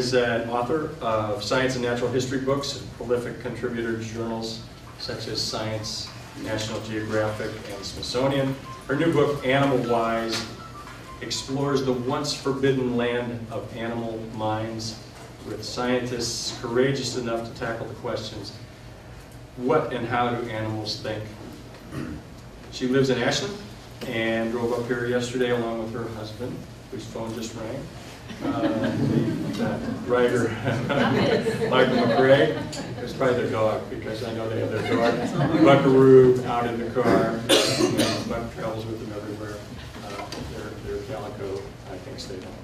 is an author of science and natural history books, prolific contributor to journals such as Science, National Geographic, and Smithsonian. Her new book, Animal Wise, explores the once forbidden land of animal minds with scientists courageous enough to tackle the questions, what and how do animals think? She lives in Ashland and drove up here yesterday along with her husband, whose phone just rang. Uh, the writer, Michael McRae, it's probably their dog, because I know they have their dog, Buckaroo out in the car, Buck travels with them everywhere. Uh, Their, their calico, I think, stayed home.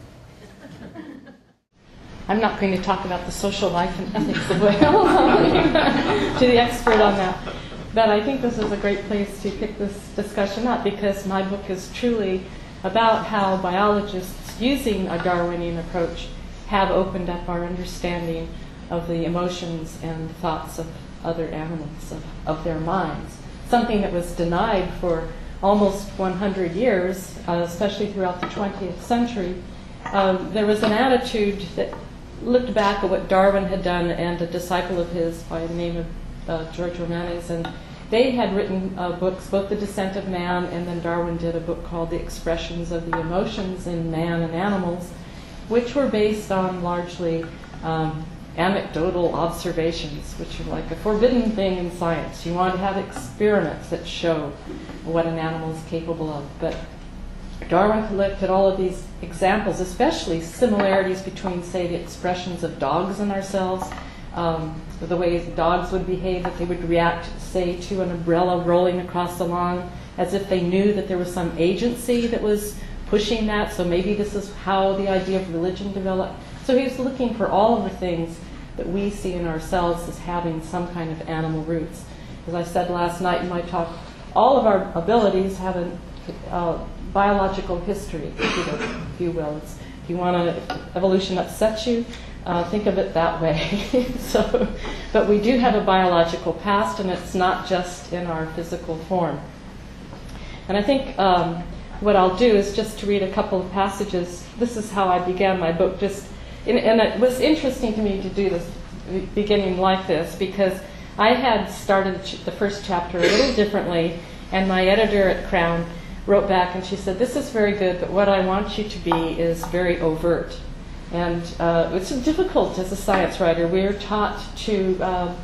I'm not going to talk about the social life and ethics of whales to the expert on that. But I think this is a great place to pick this discussion up because my book is truly about how biologists using a Darwinian approach have opened up our understanding of the emotions and thoughts of other animals, of, of their minds. Something that was denied for almost 100 years, uh, especially throughout the 20th century. Um, there was an attitude that looked back at what Darwin had done and a disciple of his by the name of uh, George Romanes, and they had written uh, books, both The Descent of Man, and then Darwin did a book called The Expressions of the Emotions in Man and Animals, which were based on largely um, anecdotal observations, which are like a forbidden thing in science. You want to have experiments that show what an animal is capable of. But Darwin looked at all of these examples, especially similarities between, say, the expressions of dogs and ourselves, um, the way dogs would behave, that they would react, say, to an umbrella rolling across the lawn, as if they knew that there was some agency that was pushing that. So maybe this is how the idea of religion developed. So he was looking for all of the things that we see in ourselves as having some kind of animal roots. As I said last night in my talk, all of our abilities have a uh, biological history, if you, will, if you. Want an evolution upsets you, uh, think of it that way. so, but we do have a biological past, and it's not just in our physical form. And I think um, what I'll do is just to read a couple of passages. This is how I began my book. Just, and, and it was interesting to me to do this beginning like this because I had started the first chapter a little differently, and my editor at Crown wrote back and she said, "This is very good, but what I want you to be is very overt." And uh, it's difficult as a science writer. We're taught to, uh,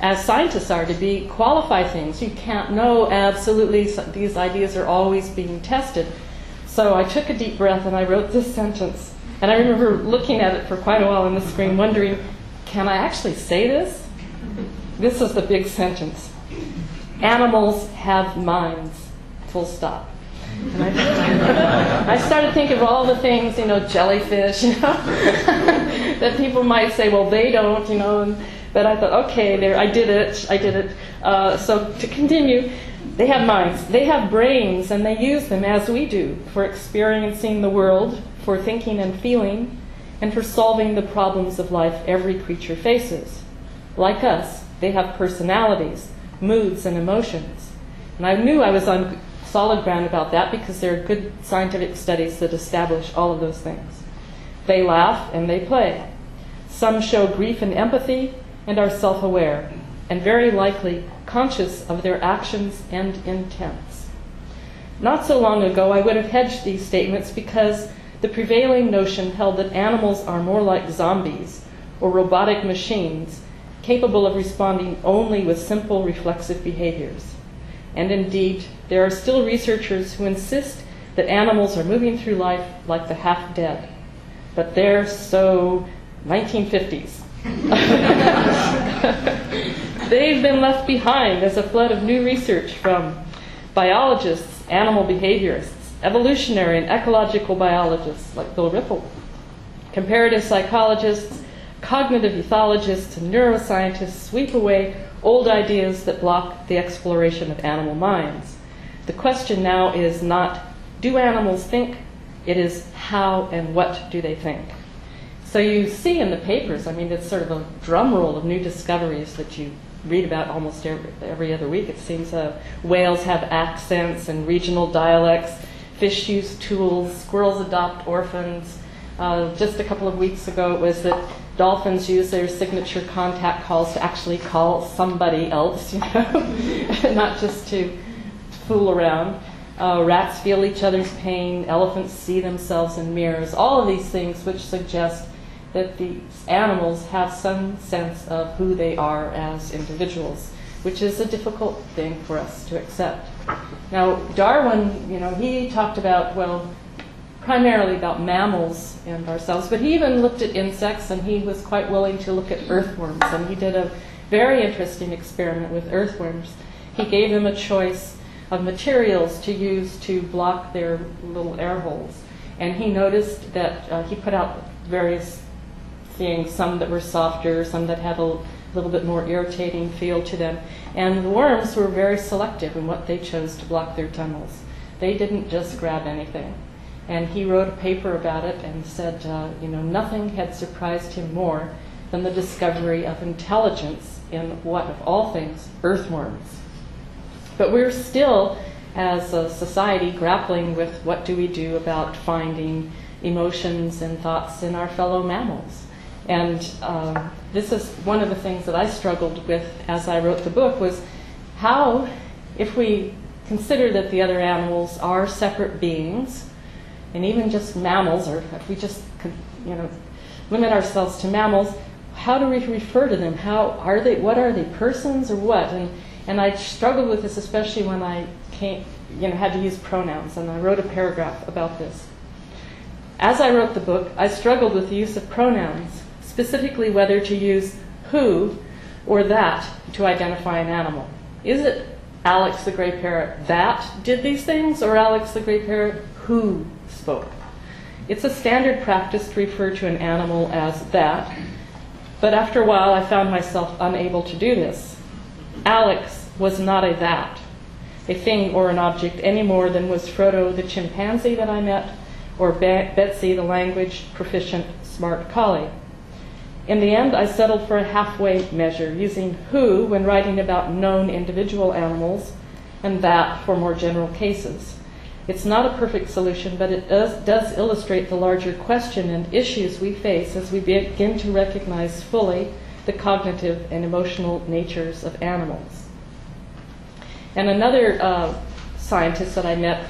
as scientists are, to be qualify things. You can't know absolutely. These ideas are always being tested. So I took a deep breath and I wrote this sentence. And I remember looking at it for quite a while on the screen, wondering, can I actually say this? This is the big sentence. Animals have minds. Full stop. I started thinking of all the things, you know, jellyfish, you know, that people might say, well, they don't, you know. And, but I thought, okay, there, I did it, I did it. Uh, so to continue, they have minds, they have brains, and they use them as we do for experiencing the world, for thinking and feeling, and for solving the problems of life every creature faces. Like us, they have personalities, moods, and emotions. And I knew I was on solid ground about that because there are good scientific studies that establish all of those things. They laugh and they play. Some show grief and empathy and are self aware, and very likely conscious of their actions and intents. Not so long ago, I would have hedged these statements because the prevailing notion held that animals are more like zombies or robotic machines capable of responding only with simple reflexive behaviors. And indeed, there are still researchers who insist that animals are moving through life like the half dead. But they're so 1950s. They've been left behind as a flood of new research from biologists, animal behaviorists, evolutionary and ecological biologists like Bill Ripple, comparative psychologists, cognitive ethologists, and neuroscientists sweep away old ideas that block the exploration of animal minds. The question now is not do animals think, it is how and what do they think. So you see in the papers, I mean, it's sort of a drum roll of new discoveries that you read about almost every, every other week. It seems uh, whales have accents and regional dialects, fish use tools, squirrels adopt orphans, Uh, just a couple of weeks ago, it was that dolphins use their signature contact calls to actually call somebody else, you know, not just to fool around. Uh, rats feel each other's pain. Elephants see themselves in mirrors. All of these things which suggest that these animals have some sense of who they are as individuals, which is a difficult thing for us to accept. Now, Darwin, you know, he talked about, well, primarily about mammals and ourselves, but he even looked at insects and he was quite willing to look at earthworms. And he did a very interesting experiment with earthworms. He gave them a choice of materials to use to block their little air holes. And he noticed that uh, he put out various things, some that were softer, some that had a little bit more irritating feel to them. And the worms were very selective in what they chose to block their tunnels. They didn't just grab anything. And he wrote a paper about it and said, uh, you know, nothing had surprised him more than the discovery of intelligence in what, of all things, earthworms. But we're still, as a society, grappling with what do we do about finding emotions and thoughts in our fellow mammals. And um, this is one of the things that I struggled with as I wrote the book was how, if we consider that the other animals are separate beings, and even just mammals, or if we just you know limit ourselves to mammals, how do we refer to them? How are they? What are they? Persons or what? And and I struggled with this especially when I came, you know, had to use pronouns, and I wrote a paragraph about this. As I wrote the book, I struggled with the use of pronouns, specifically whether to use who or that to identify an animal. Is it Alex the gray parrot that did these things, or Alex the gray parrot who spoke? It's a standard practice to refer to an animal as that, but after a while I found myself unable to do this. Alex was not a that, a thing or an object, any more than was Frodo the chimpanzee that I met, or Be- Betsy the language proficient smart collie. In the end, I settled for a halfway measure, using who when writing about known individual animals, and that for more general cases. It's not a perfect solution, but it does, does illustrate the larger question and issues we face as we begin to recognize fully the cognitive and emotional natures of animals. And another uh, scientist that I met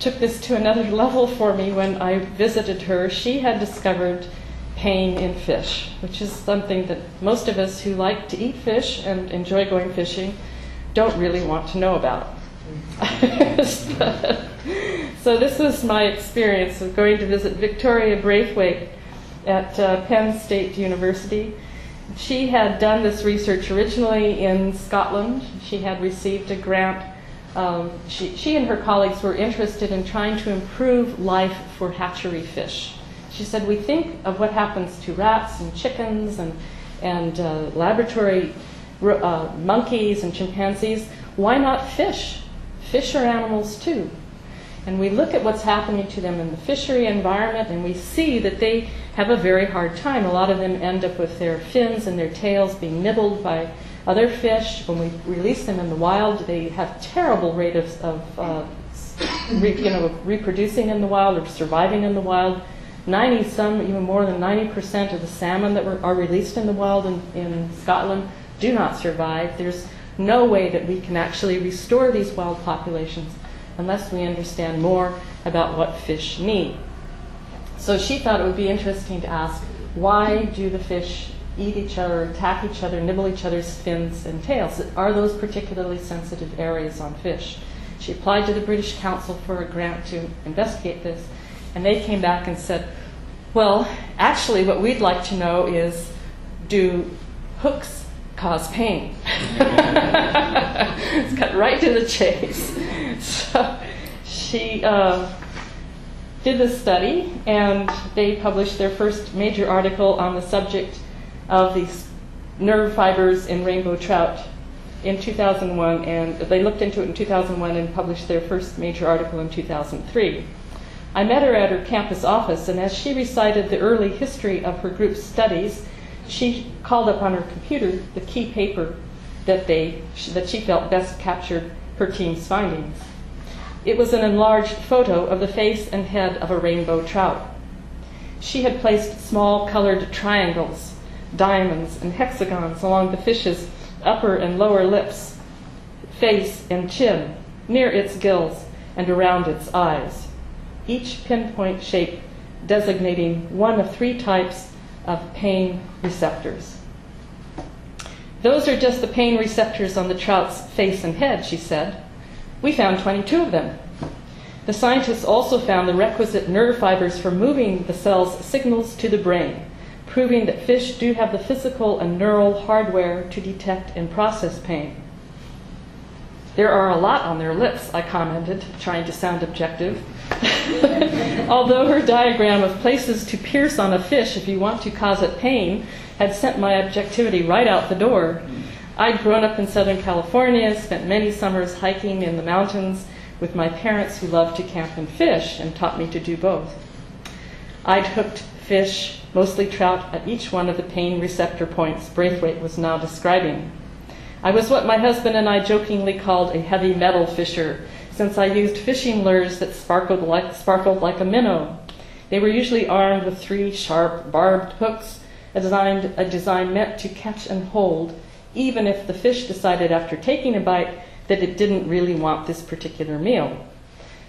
took this to another level for me when I visited her. She had discovered pain in fish, which is something that most of us who like to eat fish and enjoy going fishing don't really want to know about. so, this was my experience of going to visit Victoria Braithwaite at uh, Penn State University she had done this research originally in Scotland. She had received a grant. Um, she, she and her colleagues were interested in trying to improve life for hatchery fish. She said, We think of what happens to rats and chickens and, and uh, laboratory uh, monkeys and chimpanzees. Why not fish? Fish are animals too. And we look at what's happening to them in the fishery environment and we see that they have a very hard time. A lot of them end up with their fins and their tails being nibbled by other fish. When we release them in the wild, they have terrible rate of, of uh, re, you know, reproducing in the wild or surviving in the wild. 90, some even more than 90% of the salmon that were, are released in the wild in, in Scotland do not survive. There's no way that we can actually restore these wild populations unless we understand more about what fish need. So she thought it would be interesting to ask why do the fish eat each other, attack each other, nibble each other's fins and tails? Are those particularly sensitive areas on fish? She applied to the British Council for a grant to investigate this, and they came back and said, well, actually, what we'd like to know is do hooks cause pain? it's cut right to the chase. So she. Uh, did this study, and they published their first major article on the subject of these nerve fibers in rainbow trout in 2001, and they looked into it in 2001 and published their first major article in 2003. I met her at her campus office, and as she recited the early history of her group's studies, she called up on her computer the key paper that, they, that she felt best captured her team's findings. It was an enlarged photo of the face and head of a rainbow trout. She had placed small colored triangles, diamonds, and hexagons along the fish's upper and lower lips, face, and chin, near its gills, and around its eyes, each pinpoint shape designating one of three types of pain receptors. Those are just the pain receptors on the trout's face and head, she said. We found 22 of them. The scientists also found the requisite nerve fibers for moving the cell's signals to the brain, proving that fish do have the physical and neural hardware to detect and process pain. There are a lot on their lips, I commented, trying to sound objective. Although her diagram of places to pierce on a fish if you want to cause it pain had sent my objectivity right out the door. I'd grown up in Southern California, spent many summers hiking in the mountains with my parents who loved to camp and fish and taught me to do both. I'd hooked fish, mostly trout, at each one of the pain receptor points Braithwaite was now describing. I was what my husband and I jokingly called a heavy metal fisher, since I used fishing lures that sparkled like, sparkled like a minnow. They were usually armed with three sharp, barbed hooks, a design, a design meant to catch and hold, even if the fish decided after taking a bite that it didn't really want this particular meal.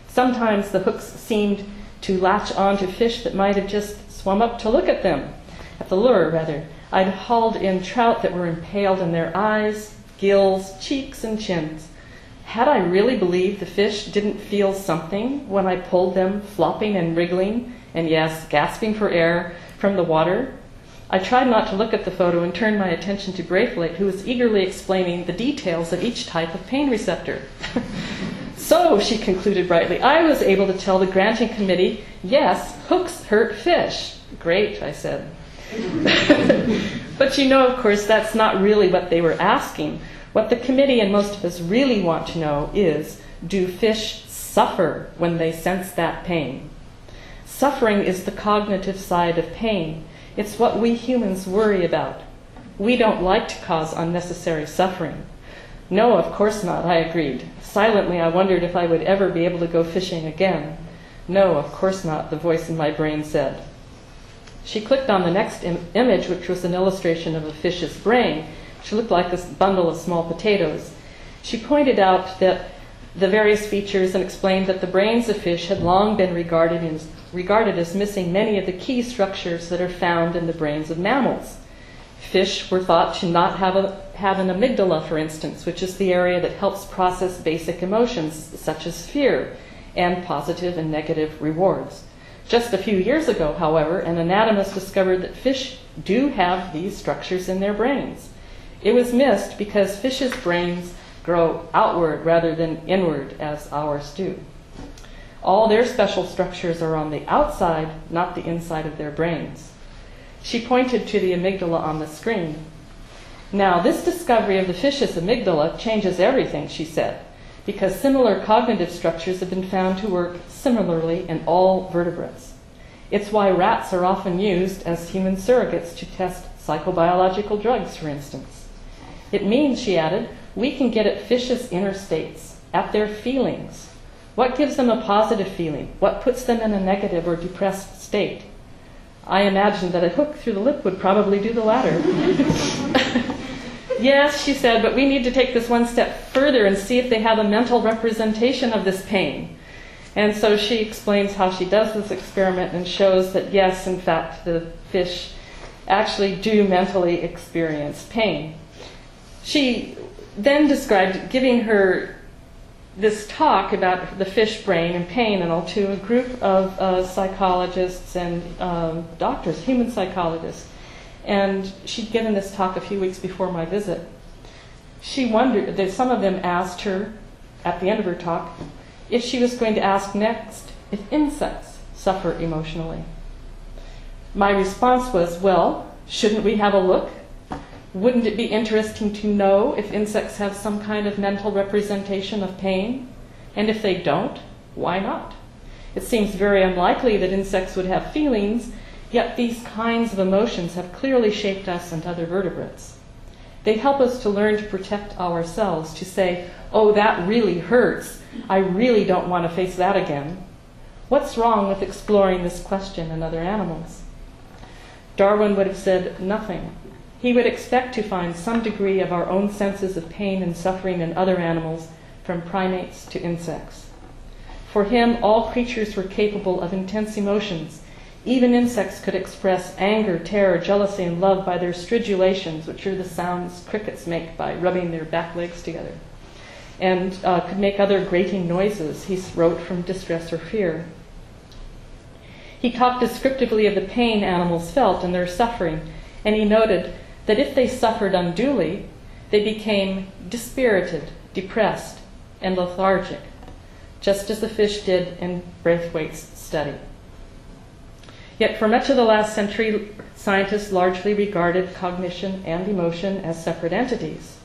Sometimes the hooks seemed to latch onto fish that might have just swum up to look at them, at the lure, rather. I'd hauled in trout that were impaled in their eyes, gills, cheeks, and chins. Had I really believed the fish didn't feel something when I pulled them flopping and wriggling, and yes, gasping for air from the water? I tried not to look at the photo and turned my attention to Braithwaite, who was eagerly explaining the details of each type of pain receptor. so, she concluded brightly, I was able to tell the granting committee, yes, hooks hurt fish. Great, I said. but you know, of course, that's not really what they were asking. What the committee and most of us really want to know is do fish suffer when they sense that pain? Suffering is the cognitive side of pain. It's what we humans worry about. We don't like to cause unnecessary suffering. No, of course not, I agreed. Silently, I wondered if I would ever be able to go fishing again. No, of course not, the voice in my brain said. She clicked on the next Im- image, which was an illustration of a fish's brain. She looked like a bundle of small potatoes. She pointed out that the various features and explained that the brains of fish had long been regarded as regarded as missing many of the key structures that are found in the brains of mammals. Fish were thought to not have, a, have an amygdala, for instance, which is the area that helps process basic emotions such as fear and positive and negative rewards. Just a few years ago, however, an anatomist discovered that fish do have these structures in their brains. It was missed because fish's brains grow outward rather than inward as ours do. All their special structures are on the outside, not the inside of their brains. She pointed to the amygdala on the screen. Now, this discovery of the fish's amygdala changes everything, she said, because similar cognitive structures have been found to work similarly in all vertebrates. It's why rats are often used as human surrogates to test psychobiological drugs, for instance. It means, she added, we can get at fish's inner states, at their feelings, what gives them a positive feeling? What puts them in a negative or depressed state? I imagine that a hook through the lip would probably do the latter. yes, she said, but we need to take this one step further and see if they have a mental representation of this pain. And so she explains how she does this experiment and shows that, yes, in fact, the fish actually do mentally experience pain. She then described giving her this talk about the fish brain and pain and all to a group of uh, psychologists and um, doctors, human psychologists. And she'd given this talk a few weeks before my visit. She wondered that some of them asked her at the end of her talk if she was going to ask next if insects suffer emotionally. My response was, well, shouldn't we have a look? Wouldn't it be interesting to know if insects have some kind of mental representation of pain? And if they don't, why not? It seems very unlikely that insects would have feelings, yet these kinds of emotions have clearly shaped us and other vertebrates. They help us to learn to protect ourselves, to say, oh, that really hurts. I really don't want to face that again. What's wrong with exploring this question in other animals? Darwin would have said nothing. He would expect to find some degree of our own senses of pain and suffering in other animals, from primates to insects. For him, all creatures were capable of intense emotions. Even insects could express anger, terror, jealousy, and love by their stridulations, which are the sounds crickets make by rubbing their back legs together, and uh, could make other grating noises, he wrote, from distress or fear. He talked descriptively of the pain animals felt and their suffering, and he noted that if they suffered unduly, they became dispirited, depressed, and lethargic, just as the fish did in Braithwaite's study. Yet for much of the last century, scientists largely regarded cognition and emotion as separate entities.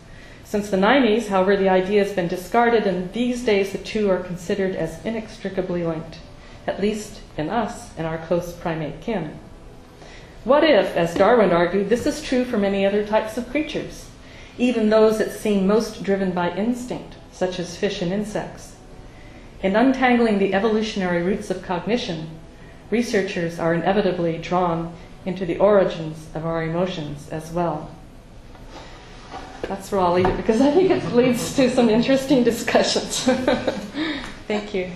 Since the 90s, however, the idea has been discarded, and these days the two are considered as inextricably linked, at least in us and our close primate kin. What if, as Darwin argued, this is true for many other types of creatures, even those that seem most driven by instinct, such as fish and insects? In untangling the evolutionary roots of cognition, researchers are inevitably drawn into the origins of our emotions as well. That's where I'll leave it because I think it leads to some interesting discussions. Thank you.